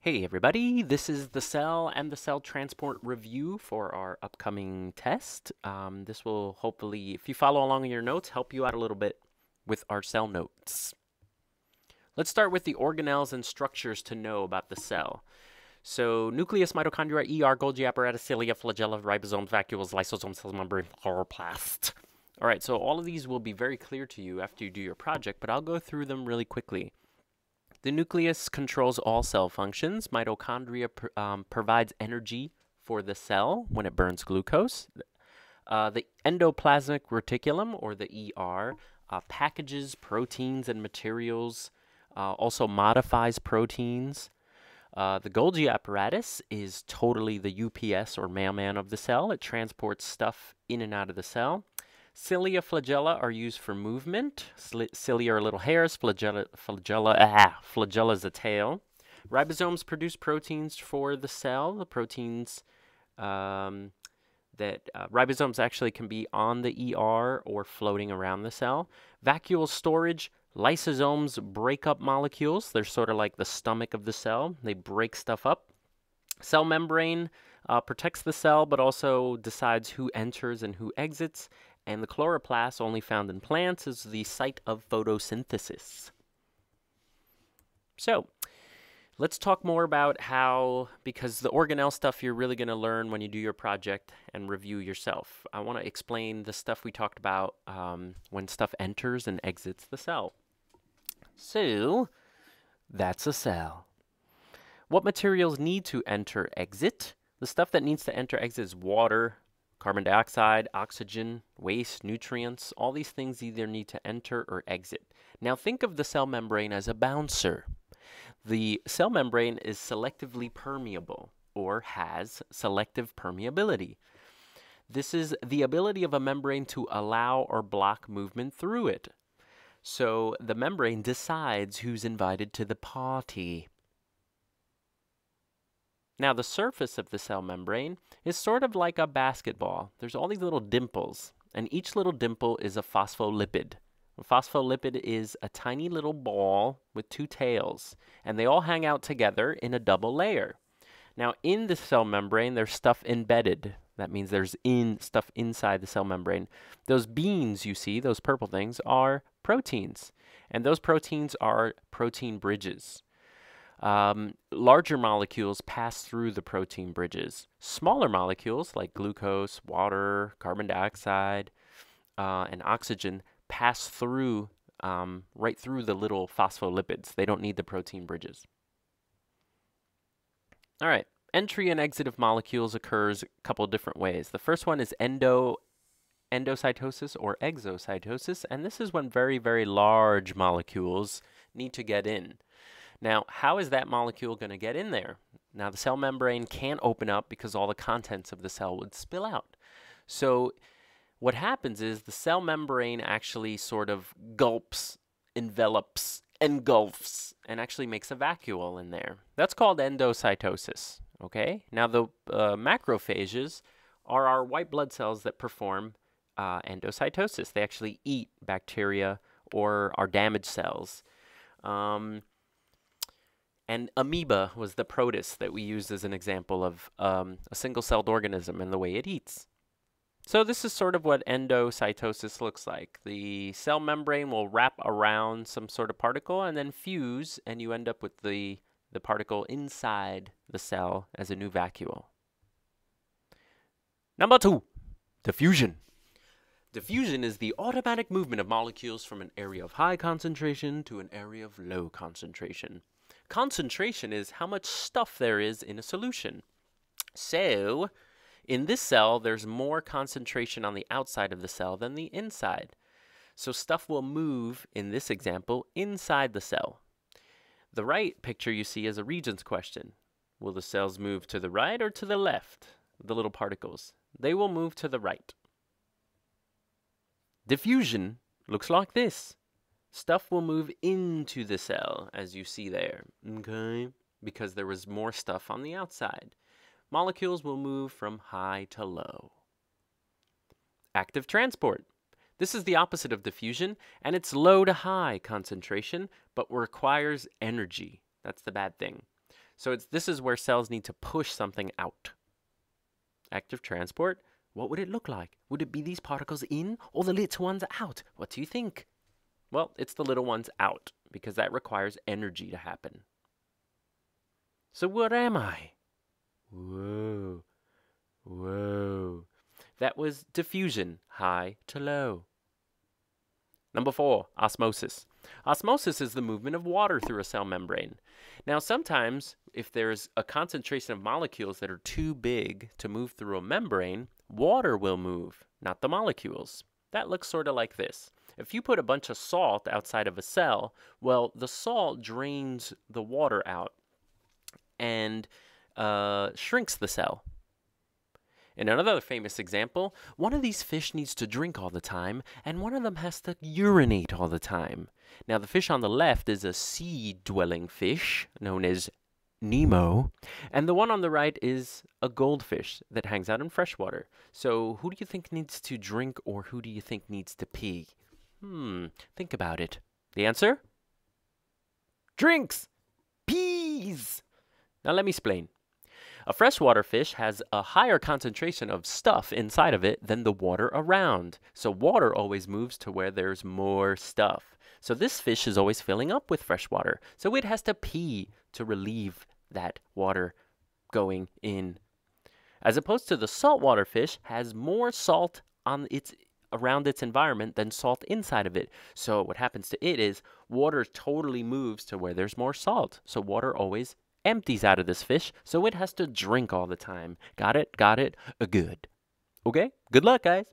Hey everybody, this is the cell and the cell transport review for our upcoming test. Um, this will hopefully, if you follow along in your notes, help you out a little bit with our cell notes. Let's start with the organelles and structures to know about the cell. So, nucleus, mitochondria, ER, Golgi apparatus, cilia, flagella, ribosomes, vacuoles, lysosomes, cell membrane, chloroplast. All right, so all of these will be very clear to you after you do your project, but I'll go through them really quickly. The nucleus controls all cell functions. Mitochondria pr um, provides energy for the cell when it burns glucose. Uh, the endoplasmic reticulum, or the ER, uh, packages proteins and materials, uh, also modifies proteins. Uh, the Golgi apparatus is totally the UPS or mailman of the cell. It transports stuff in and out of the cell. Cilia flagella are used for movement. Cilia are little hairs. Flagella, flagella, ah, flagella is a tail. Ribosomes produce proteins for the cell. The proteins um, that uh, ribosomes actually can be on the ER or floating around the cell. Vacuole storage. Lysosomes break up molecules. They're sort of like the stomach of the cell. They break stuff up. Cell membrane uh, protects the cell, but also decides who enters and who exits and the chloroplast, only found in plants, is the site of photosynthesis. So, let's talk more about how, because the organelle stuff you're really going to learn when you do your project and review yourself. I want to explain the stuff we talked about um, when stuff enters and exits the cell. So, that's a cell. What materials need to enter exit? The stuff that needs to enter exit is water, Carbon dioxide, oxygen, waste, nutrients, all these things either need to enter or exit. Now think of the cell membrane as a bouncer. The cell membrane is selectively permeable or has selective permeability. This is the ability of a membrane to allow or block movement through it. So the membrane decides who's invited to the party. Now, the surface of the cell membrane is sort of like a basketball. There's all these little dimples, and each little dimple is a phospholipid. A phospholipid is a tiny little ball with two tails, and they all hang out together in a double layer. Now, in the cell membrane, there's stuff embedded. That means there's in stuff inside the cell membrane. Those beans you see, those purple things, are proteins, and those proteins are protein bridges. Um, larger molecules pass through the protein bridges. Smaller molecules like glucose, water, carbon dioxide, uh, and oxygen pass through um, right through the little phospholipids. They don't need the protein bridges. All right, entry and exit of molecules occurs a couple different ways. The first one is endo endocytosis or exocytosis, and this is when very, very large molecules need to get in. Now, how is that molecule going to get in there? Now, the cell membrane can't open up because all the contents of the cell would spill out. So, what happens is the cell membrane actually sort of gulps, envelops, engulfs, and actually makes a vacuole in there. That's called endocytosis. Okay? Now, the uh, macrophages are our white blood cells that perform uh, endocytosis. They actually eat bacteria or our damaged cells. Um, and amoeba was the protist that we used as an example of um, a single-celled organism and the way it eats. So this is sort of what endocytosis looks like. The cell membrane will wrap around some sort of particle and then fuse, and you end up with the, the particle inside the cell as a new vacuole. Number two, diffusion. Diffusion is the automatic movement of molecules from an area of high concentration to an area of low concentration. Concentration is how much stuff there is in a solution. So, in this cell, there's more concentration on the outside of the cell than the inside. So stuff will move, in this example, inside the cell. The right picture you see is a Regents question. Will the cells move to the right or to the left? The little particles. They will move to the right. Diffusion looks like this stuff will move into the cell, as you see there, okay? Because there was more stuff on the outside. Molecules will move from high to low. Active transport. This is the opposite of diffusion, and it's low to high concentration, but requires energy. That's the bad thing. So it's this is where cells need to push something out. Active transport, what would it look like? Would it be these particles in or the little ones out? What do you think? Well, it's the little ones out because that requires energy to happen. So what am I? Whoa. Whoa. That was diffusion, high to low. Number four, osmosis. Osmosis is the movement of water through a cell membrane. Now, sometimes, if there's a concentration of molecules that are too big to move through a membrane, water will move, not the molecules. That looks sort of like this. If you put a bunch of salt outside of a cell, well, the salt drains the water out and uh, shrinks the cell. In another famous example, one of these fish needs to drink all the time, and one of them has to urinate all the time. Now, the fish on the left is a sea dwelling fish known as Nemo, and the one on the right is a goldfish that hangs out in freshwater. So, who do you think needs to drink, or who do you think needs to pee? Hmm, think about it. The answer? Drinks! Pees! Now, let me explain. A freshwater fish has a higher concentration of stuff inside of it than the water around. So water always moves to where there's more stuff. So this fish is always filling up with fresh water. So it has to pee to relieve that water going in. As opposed to the saltwater fish has more salt on its around its environment than salt inside of it. So what happens to it is water totally moves to where there's more salt. So water always empties out of this fish, so it has to drink all the time. Got it? Got it? Good. Okay? Good luck, guys.